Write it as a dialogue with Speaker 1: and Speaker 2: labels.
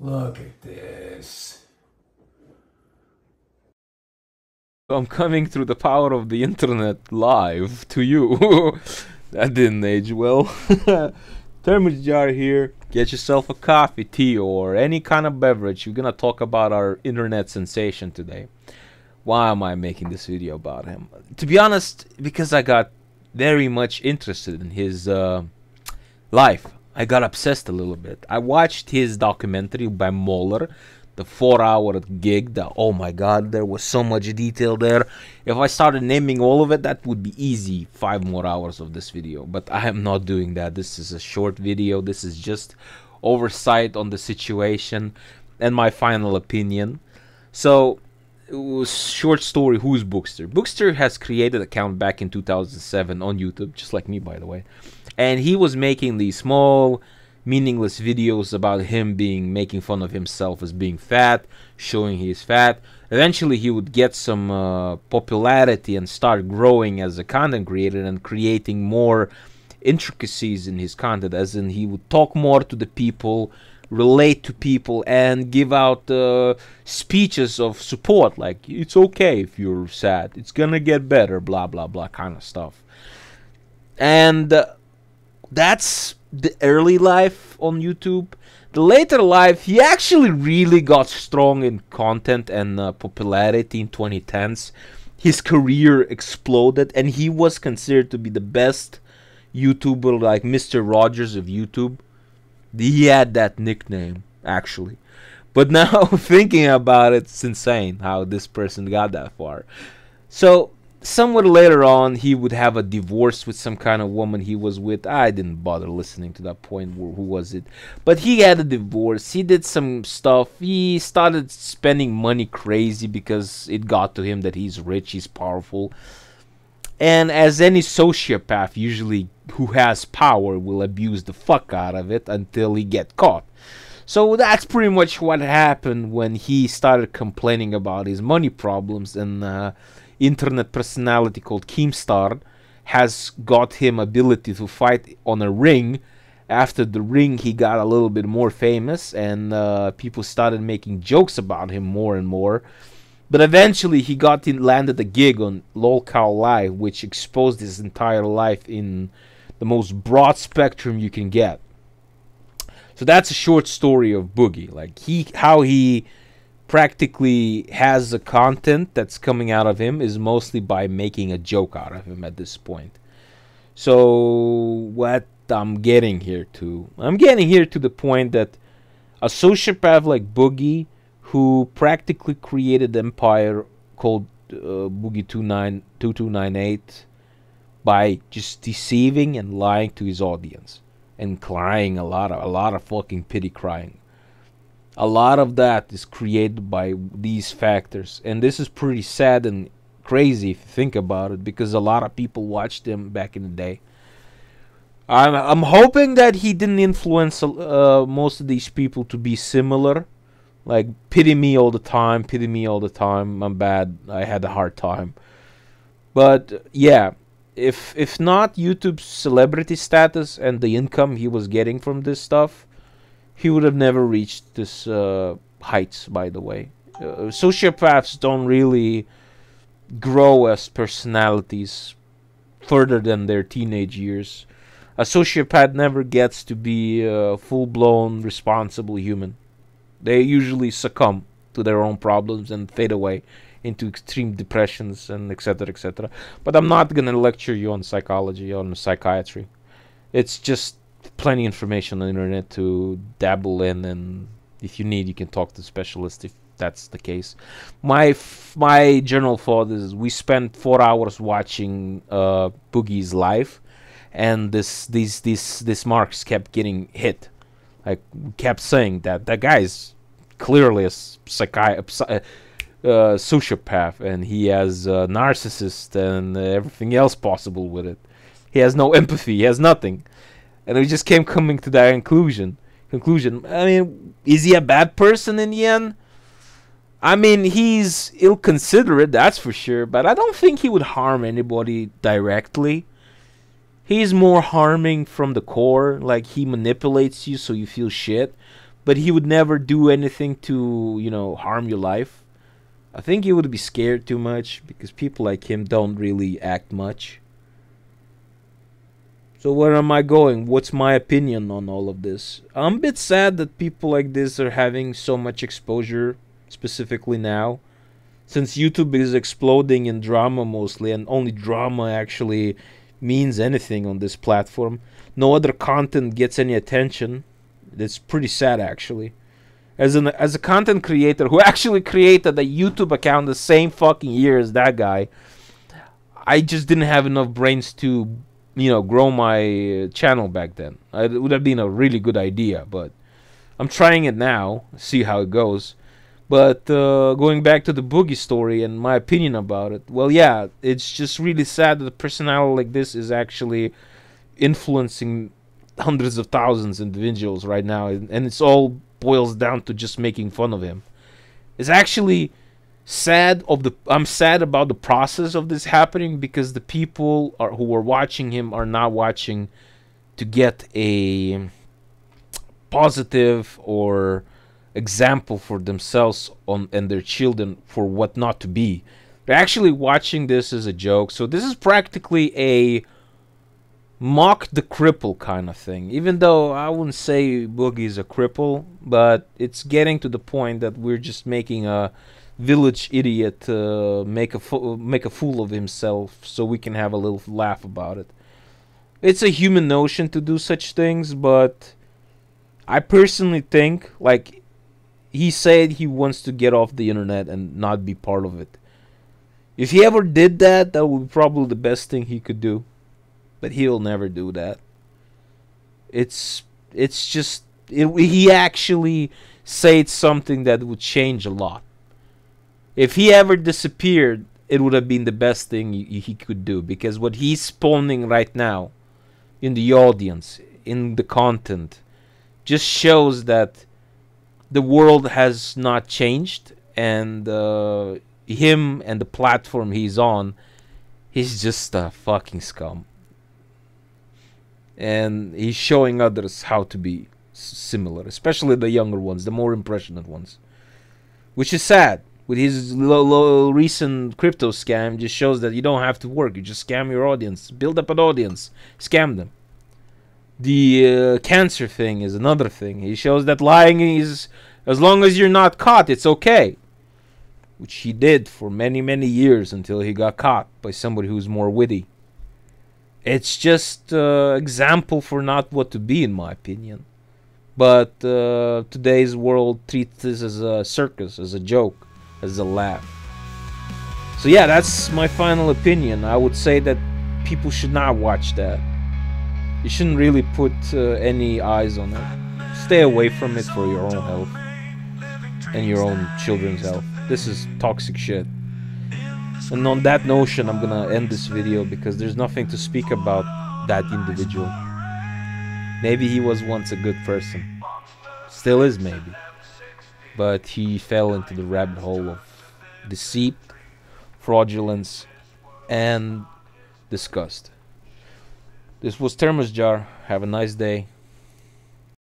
Speaker 1: Look at this.
Speaker 2: I'm coming through the power of the internet live to you. that didn't age well. TermusJar here. Get yourself a coffee, tea, or any kind of beverage. We're gonna talk about our internet sensation today. Why am I making this video about him? To be honest, because I got very much interested in his uh, life. I got obsessed a little bit. I watched his documentary by Moeller the four hour gig that oh my god there was so much detail there. If i started naming all of it that would be easy five more hours of this video. But i am not doing that. This is a short video. This is just oversight on the situation and my final opinion. So short story who's bookster? Bookster has created account back in 2007 on youtube just like me by the way and he was making these small meaningless videos about him being making fun of himself as being fat, showing he is fat. Eventually, he would get some uh, popularity and start growing as a content creator and creating more intricacies in his content, as in he would talk more to the people, relate to people, and give out uh, speeches of support, like it's okay if you're sad, it's gonna get better, blah blah blah, kind of stuff. And uh, that's the early life on YouTube. The later life, he actually really got strong in content and uh, popularity in 2010s. His career exploded, and he was considered to be the best YouTuber, like Mr. Rogers of YouTube. He had that nickname, actually. But now, thinking about it, it's insane how this person got that far. So, somewhat later on he would have a divorce with some kind of woman he was with. I didn't bother listening to that point who was it? But he had a divorce. He did some stuff. He started spending money crazy because it got to him that he's rich he's powerful. And as any sociopath usually who has power will abuse the fuck out of it until he get caught. So that's pretty much what happened when he started complaining about his money problems and uh, internet personality called Keemstar has got him ability to fight on a ring. After the ring, he got a little bit more famous, and uh, people started making jokes about him more and more. But eventually, he got in, landed a gig on LolCow Live, which exposed his entire life in the most broad spectrum you can get. So that's a short story of Boogie, like he how he practically has the content that's coming out of him is mostly by making a joke out of him at this point. So what I'm getting here to, I'm getting here to the point that a sociopath like Boogie, who practically created empire called uh, Boogie 2298 by just deceiving and lying to his audience and crying a lot of a lot of fucking pity crying a lot of that is created by these factors. And this is pretty sad and crazy if you think about it because a lot of people watched him back in the day. I'm, I'm hoping that he didn't influence uh, most of these people to be similar. Like pity me all the time pity me all the time. I'm bad. I had a hard time. But yeah if if not youtube's celebrity status and the income he was getting from this stuff he would have never reached this uh, heights. By the way, uh, sociopaths don't really grow as personalities further than their teenage years. A sociopath never gets to be a full-blown responsible human. They usually succumb to their own problems and fade away into extreme depressions and etc etc but i'm not going to lecture you on psychology on psychiatry it's just plenty information on the internet to dabble in and if you need you can talk to specialists if that's the case. My my general thought is we spent four hours watching uh, boogie's life and this these these these marks kept getting hit. I kept saying that that guy is clearly a psychi- uh, sociopath and he has a narcissist and everything else possible with it. He has no empathy. He has nothing and we just came coming to that conclusion. Conclusion. I mean, is he a bad person in the end? I mean, he's ill-considerate, that's for sure, but I don't think he would harm anybody directly. He's more harming from the core, like he manipulates you so you feel shit. but he would never do anything to, you know, harm your life. I think he would be scared too much because people like him don't really act much. So where am I going? What's my opinion on all of this? I'm a bit sad that people like this are having so much exposure specifically now since YouTube is exploding in drama mostly and only drama actually means anything on this platform. No other content gets any attention. It's pretty sad actually. As an as a content creator who actually created a YouTube account the same fucking year as that guy, I just didn't have enough brains to, you know, grow my channel back then. It would have been a really good idea, but I'm trying it now, see how it goes. But uh, going back to the Boogie story and my opinion about it, well, yeah, it's just really sad that a personality like this is actually influencing hundreds of thousands of individuals right now, and it's all boils down to just making fun of him. It's actually sad of the I'm sad about the process of this happening because the people are, who are watching him are not watching to get a positive or example for themselves on and their children for what not to be. They're actually watching this as a joke. So this is practically a mock the cripple kind of thing. Even though I wouldn't say Boogie is a cripple, but it's getting to the point that we're just making a village idiot uh, make a fo- make a fool of himself so we can have a little laugh about it. It's a human notion to do such things, but I personally think like he said he wants to get off the internet and not be part of it. If he ever did that, that would be probably the best thing he could do. But he'll never do that. It's it's just it, he actually said something that would change a lot. If he ever disappeared, it would have been the best thing he, could do because what he's spawning right now in the audience, in the content, just shows that the world has not changed, and uh, him and the platform he's on, he's just a fucking scum. And he's showing others how to be similar, especially the younger ones, the more impressionate ones, which is sad. With his low, low recent crypto scam, just shows that you don't have to work. You just scam your audience, build up an audience, scam them. The uh, cancer thing is another thing. He shows that lying is, as long as you're not caught, it's okay. Which he did for many, many years until he got caught by somebody who's more witty. It's just uh, example for not what to be, in my opinion. But uh, today's world treats this as a circus, as a joke, as a laugh. So yeah, that's my final opinion. I would say that people should not watch that you shouldn't really put uh, any eyes on it. Stay away from it for your own health and your own children's health. This is toxic shit. And on that notion, I'm gonna end this video because there's nothing to speak about that individual. Maybe he was once a good person. Still is, maybe. But he fell into the rabbit hole of deceit, fraudulence, and disgust. This was TermusJar. Have a nice day.